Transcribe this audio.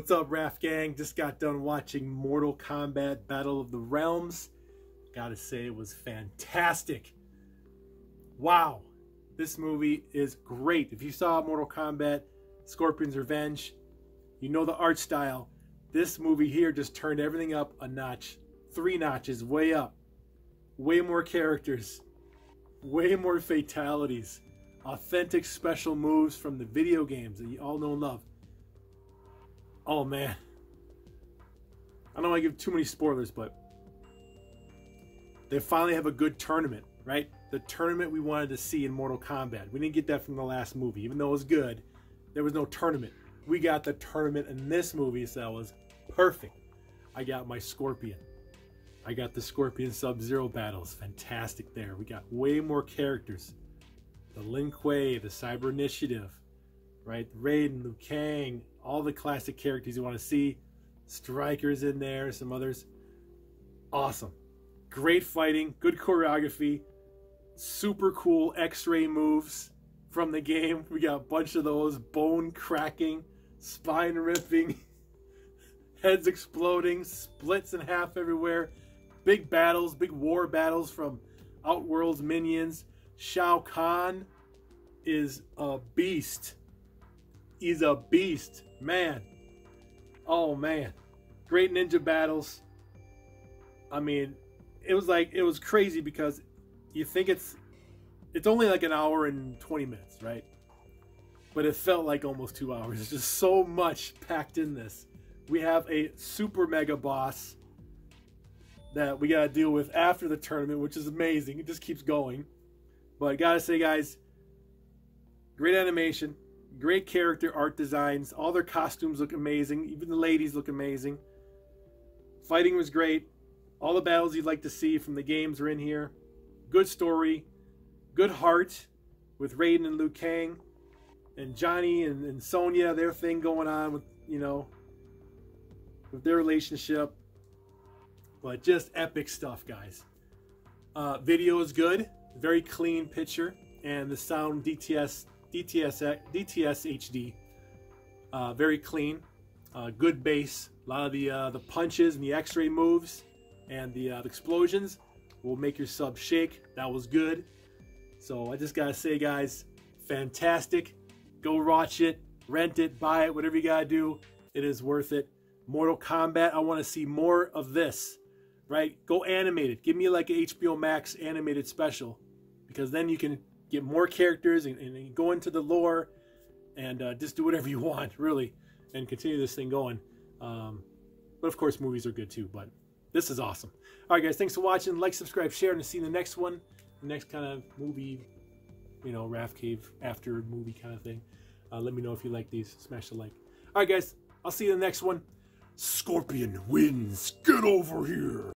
What's up, Raft Gang? Just got done watching Mortal Kombat Battle of the Realms. Gotta say, it was fantastic. Wow, this movie is great. If you saw Mortal Kombat Scorpion's Revenge, you know the art style. This movie here just turned everything up a notch, three notches, way up. Way more characters, way more fatalities, authentic special moves from the video games that you all know and love. Oh man. I don't want to give too many spoilers, but they finally have a good tournament, right? The tournament we wanted to see in Mortal Kombat. We didn't get that from the last movie, even though it was good. There was no tournament. We got the tournament in this movie, so that was perfect. I got my Scorpion. I got the Scorpion Sub Zero battles. Fantastic there. We got way more characters. The Lin Kuei, the Cyber Initiative, right? Raiden, Liu Kang, all the classic characters you want to see. Stryker's in there, some others. Awesome. Great fighting, good choreography, super cool x-ray moves from the game. We got a bunch of those bone cracking, spine ripping, heads exploding, splits in half everywhere. Big battles, big war battles from Outworld's minions. Shao Kahn is a beast. He's a beast, man. Oh man, great ninja battles. I mean, it was like it was crazy because you think it's it's only like an hour and 20 minutes, right? But it felt like almost two hours. There's just so much packed in this. We have a super mega boss that we got to deal with after the tournament, which is amazing. It just keeps going. But got to say, guys, great animation, great character art designs. All their costumes look amazing. Even the ladies look amazing. Fighting was great. All the battles you'd like to see from the games are in here. Good story, good heart with Raiden and Liu Kang, and Johnny and, and Sonya, their thing going on with, you know, with their relationship. But just epic stuff, guys. Uh, video is good, very clean picture, and the sound DTS DTS DTS HD, uh, very clean, uh, good bass. A lot of the uh, the punches and the X-ray moves and the, uh, the explosions will make your sub shake. That was good. So I just gotta say, guys, fantastic. Go watch it, rent it, buy it, whatever you gotta do. It is worth it. Mortal Kombat, I want to see more of this right? Go animated. Give me like a HBO Max animated special because then you can get more characters and, and go into the lore and uh, just do whatever you want, really, and continue this thing going. Um, but of course, movies are good too, but this is awesome. All right, guys, thanks for watching. Like, subscribe, share, and see the next one, the next kind of movie, you know, Rafcave after movie kind of thing. Uh, let me know if you like these. Smash the like. All right, guys, I'll see you in the next one. Scorpion wins. Get over here.